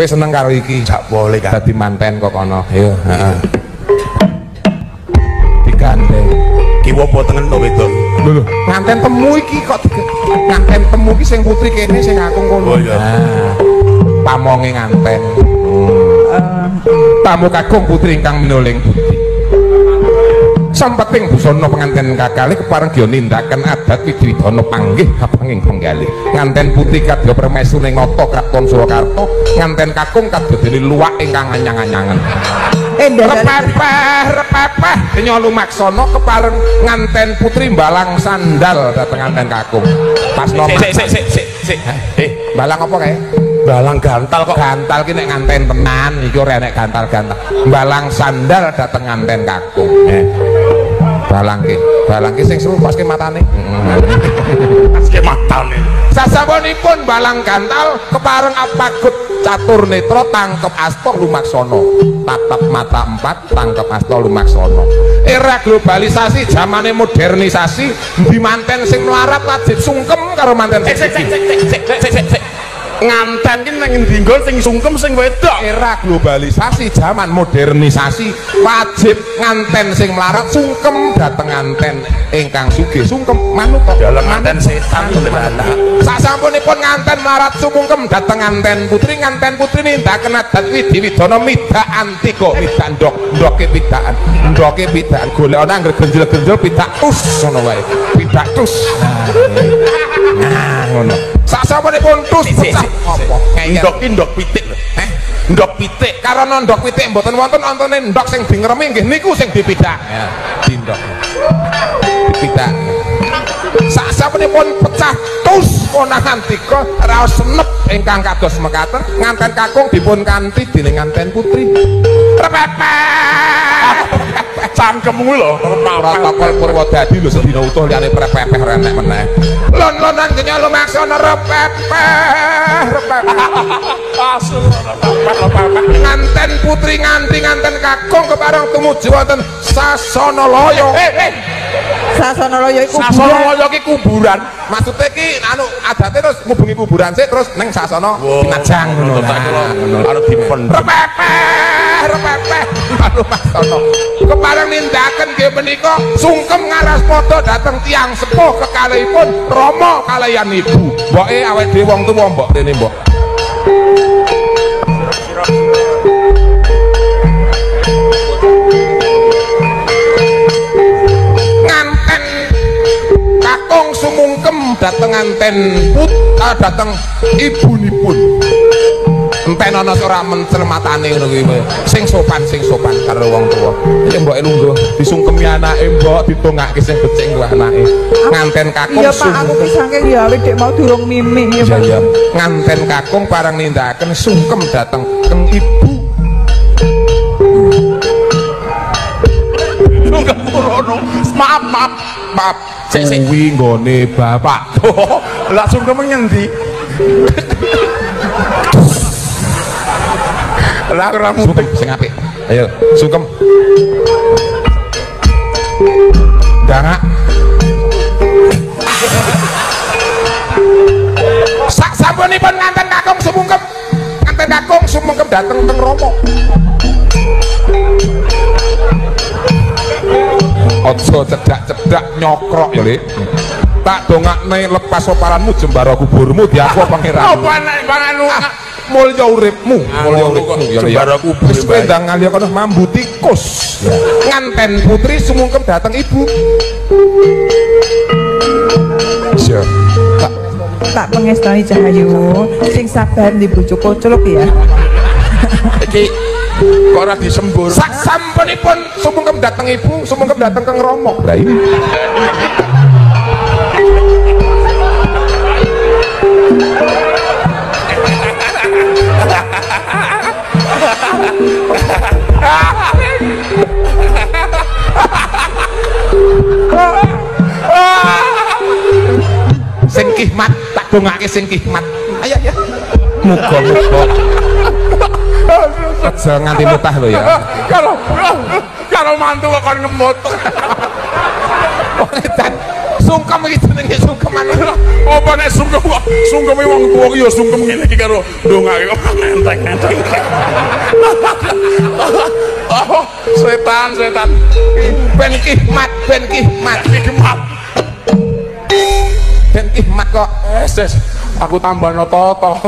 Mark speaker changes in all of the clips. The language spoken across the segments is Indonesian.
Speaker 1: kowe seneng karo iki?
Speaker 2: Gak boleh kan
Speaker 1: dadi manten kok kono. Yo heeh. Digandeng.
Speaker 2: Kiwa apa tengen to wedok.
Speaker 1: Lho nganten temu iki kok nganten temu iki sing putri kene sing kakung kono.
Speaker 2: Oh, iya.
Speaker 1: nah pamonge nganten. Tamu kakung putri ingkang minuling budi sempeting busana penganten kakali kepareng dia nindakan adat widwidana panggih kapanging penggali nganten putri kadya permaisuri nata kraton Surakarta. Nganten kakung kadya dene luwak ingkang anyang-anyangan.
Speaker 3: Eh,
Speaker 1: repepeh repepeh kenya lumaksana kepareng nganten putri balang sandal dateng nganten kakung. Pas
Speaker 2: sik sik sik sik sik eh
Speaker 1: balang apa kae
Speaker 2: balang gantal kok.
Speaker 1: Gantal ki nek nganten tenan iki ora nek gantal-gantal. Balang sandal dateng nganten kakung.
Speaker 2: Eh
Speaker 1: balang ki balang ki sing seru pas ki matane.
Speaker 2: Paske matane.
Speaker 1: Sasampunipun balang gantal kepareng apagut catur netra tangkep asta lumaksana. Tatap mata empat tangkep asta lumaksana. Era globalisasi zamane modernisasi di manten sing melarat wajib sungkem karo manten sing
Speaker 2: nganten ki nang endi sing sungkem sing wedok.
Speaker 1: Era globalisasi zaman modernisasi wajib nganten sing melarat sungkem dateng nganten. Ingkang sugih sungkem manut kok.
Speaker 2: Dalam manten setan tenan
Speaker 1: sasampunipun nganten melarat sumungkem dateng nganten. Putri nganten putri nindaken adat widi widana midak antika midak ndok ndoke pidakan. Ndoke pidakan golekane anggere genjel-genjel pidak tus ngono wae. Pidak tus. Nah ngono sasampunipun tus ngeyel
Speaker 2: ndok ki ndok pitik lho.
Speaker 1: Eh
Speaker 2: ndok pitik.
Speaker 1: Karena ndok pitik mboten wonten ontone ndok sing dingremi nggih niku sing dipidak. Ya dindok dipidak. Sasampunipun pecah tus konangan raos senep ingkang kados mekaten nganten kakung dipun kanthi dening nganten putri repepeh
Speaker 2: cangkemmu lho.
Speaker 1: Protokol Purwodadi lho sedina utuh liyane prepepeh renek meneh. Lon-lonan kenya lumaksana repepeh repepeh. Nganten putri nganti nganten kakung kepareng tumuju wonten sasana laya
Speaker 3: Sasana Loyo iku
Speaker 2: sasana
Speaker 3: bulan.
Speaker 2: kaya ki kuburan.
Speaker 1: Maksudnya ki anu adate terus ngubungi kuburan sih terus neng sasana pinajang ngono nah, ngono.
Speaker 2: arep dipendem
Speaker 1: repepeh repepeh lalu masono kepareng nindaken nggih menika sungkem ngaras padha dateng tiang sepuh kekalihipun Rama kaliyan ibu. Mboke awake dhewe wong tuwa mbok rene mbok. Nganten. Kakung sumungkem dateng nganten put ah, dateng ibunipun enten ana ora mencermatane ngono kuwi sing sopan sing sopan karo wong tuwa. Ya mboke lungguh disungkemi anake mbok ditungake sing becik ku anake. Nganten kakung
Speaker 3: Iya Pak, aku
Speaker 1: sumungkem
Speaker 3: pisange ya awake dek mau durung mimik ya
Speaker 1: iya
Speaker 3: Pak.
Speaker 1: iya. Nganten kakung parang nindakaken sungkem dateng keng ibu.
Speaker 2: Enggak murono maaf maaf.
Speaker 1: Maaf.
Speaker 2: Sik, sik.
Speaker 1: kuwi nggone bapak.
Speaker 2: Langsung ke ngendi lah ora
Speaker 1: sungkem
Speaker 2: mutek
Speaker 1: sing apik. Ayo sungkem. Dangak sak sampunipun nganten kakung sumungkem. Nganten kakung sumungkem dateng teng romo Ojo cedak-cedak nyokrok ya, Lik. Tak dongakne lepas soparanmu jembara kuburmu diaku pangeran.
Speaker 2: apa nek panganu
Speaker 1: mulya uripmu. Mulya uripmu ya ya
Speaker 2: Jembara kubur,
Speaker 1: wis pendang ngali kono mambu tikus. Nganten. Putri sumungkem dateng ibu. Siap. Tak
Speaker 3: Tak pengestani Cahayu, sing sabar di bojo koceluk ya.
Speaker 2: iki kok ora disembur?
Speaker 1: Sak sampunipun sumungkem dateng ibu sumungkem dateng keng romo lah kihmat tak dongake sing kihmat. Ayo ya muga muga aja nganti mutah lho ya.
Speaker 2: Kalau kalau mantu kok kon ngemut
Speaker 1: edan sungkem iki jenenge sungkeman.
Speaker 2: Apa nek sungkem kok sungkeme wong tuwa ya sungkem ngene iki karo ndongake kok enteng-enteng oh setan setan.
Speaker 1: Ben kihmat ben kihmat.
Speaker 2: Iki mat
Speaker 1: ben kihmat kok.
Speaker 2: Es aku tambah no toto.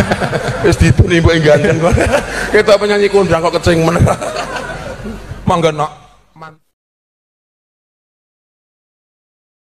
Speaker 2: Wis dituni mbok ganten kok. Kita penyanyi kondang kok kecing men
Speaker 1: mangga nak